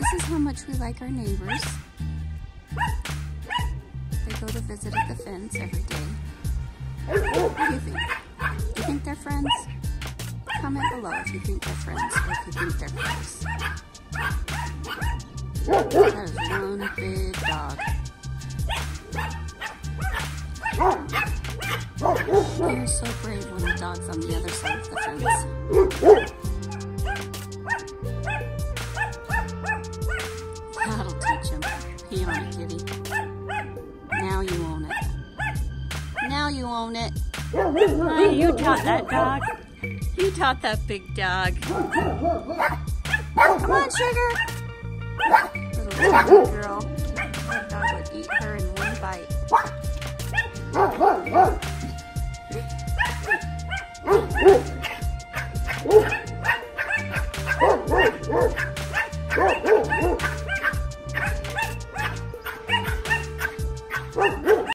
This is how much we like our neighbors. They go to visit at the fence every day. What do you think? Do you think they're friends? Comment below if you think they're friends or if you think they're foes. That is one big dog. They're so brave when the dog's on the other side of the fence. Him. He it, kitty. Now you own it. Now you own it. Hey, you taught that dog. You taught that big dog. Come on, sugar. Little girl. That dog would eat her in one bite.